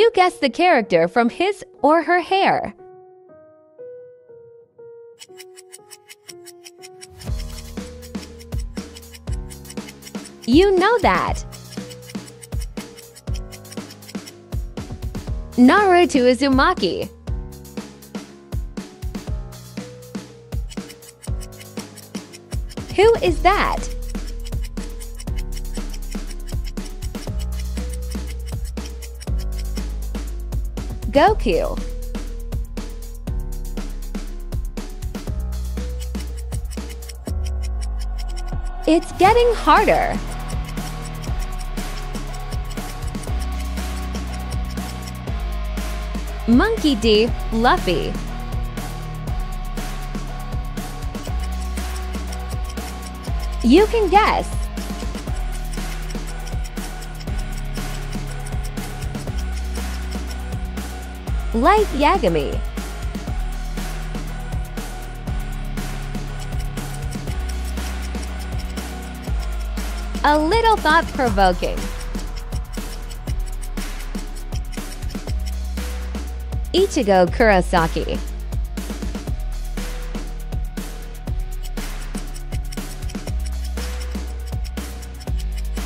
you guess the character from his or her hair? You know that. Naruto Uzumaki. Who is that? Goku. It's getting harder. Monkey D. Luffy. You can guess. Light Yagami. A little thought-provoking. Ichigo Kurosaki.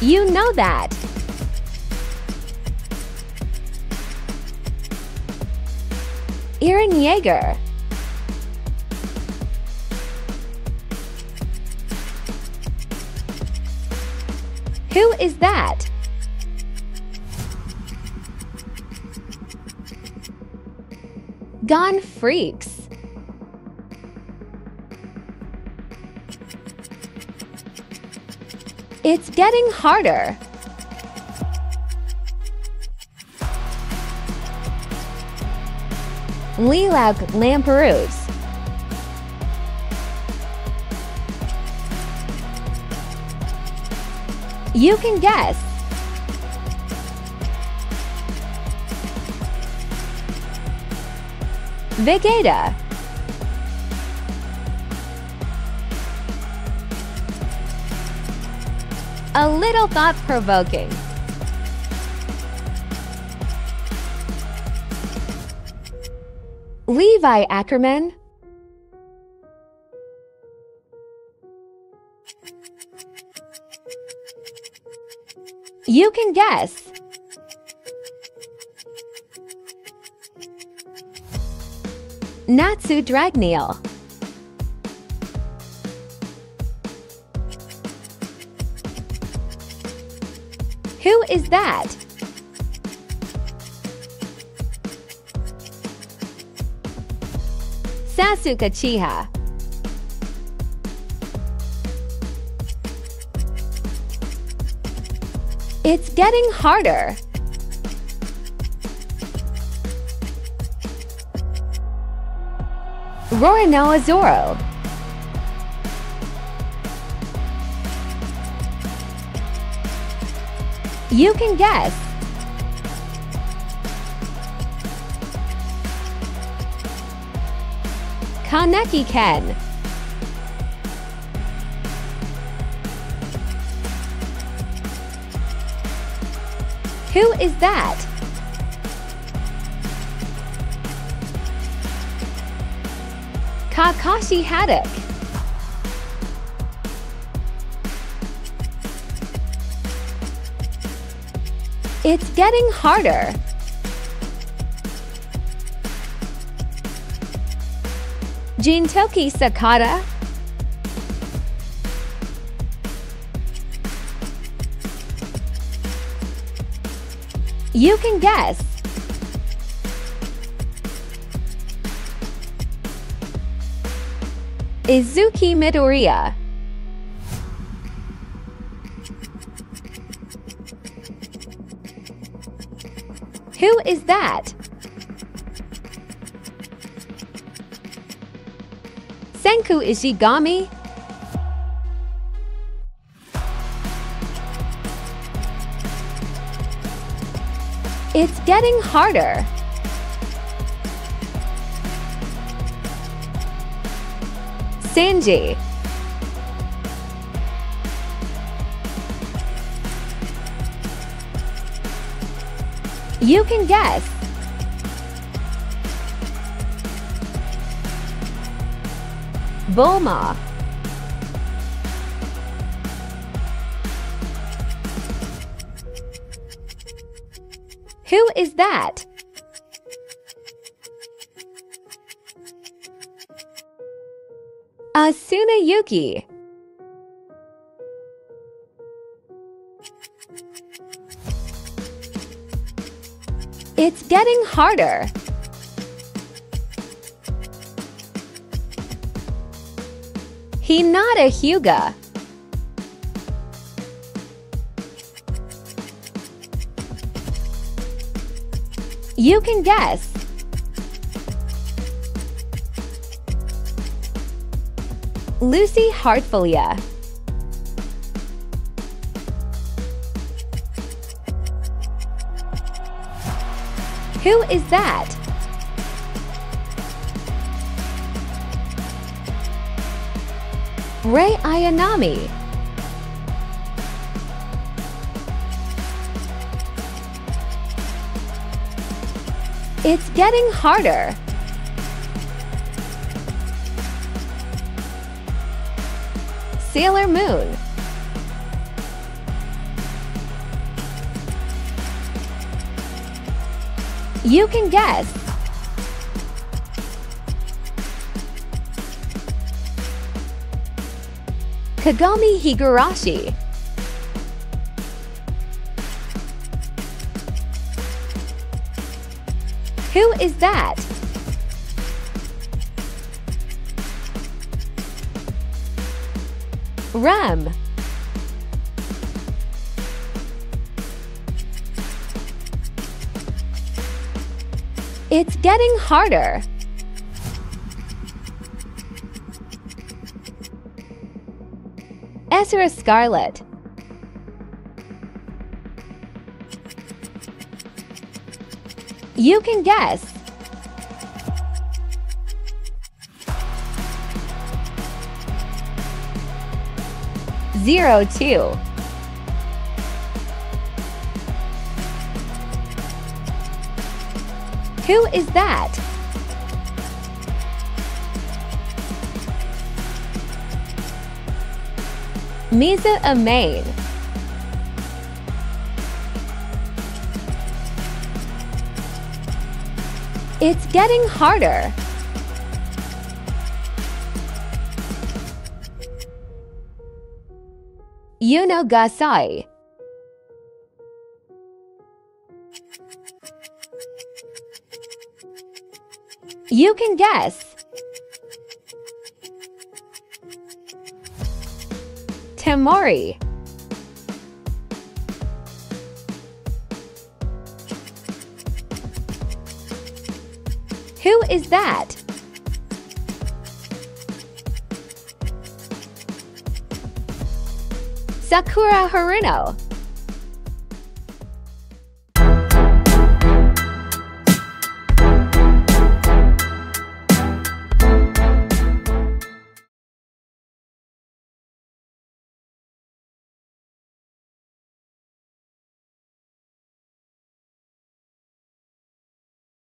You know that. Eren Yeager. Who is that? Gon Freecss. It's getting harder. Lelouch Lamperouge. You can guess. Vegeta. A little thought-provoking. Levi Ackerman. You can guess. Natsu Dragneel. Who is that? Sasuke Uchiha. It's getting harder. Roronoa Zoro. You can guess. Kaneki Ken. Who is that? Kakashi Hatake. It's getting harder. Gintoki Sakata. You can guess. Izuku Midoriya. Who is that? Senku Ishigami? It's getting harder. Sanji. You can guess. Bulma. Who is that? Asuna Yuki. It's getting harder. Hinata Hyuga. You can guess. Lucy Heartfilia. Who is that? Rei Ayanami. It's getting harder. Sailor Moon. You can guess. Kagome Higurashi. Who is that? Rem. It's getting harder. Erza Scarlet. You can guess. Zero two. Who is that? Misa Amane. It's getting harder. Yuno Gasai. You can guess. Temari. Who is that? Sakura Haruno.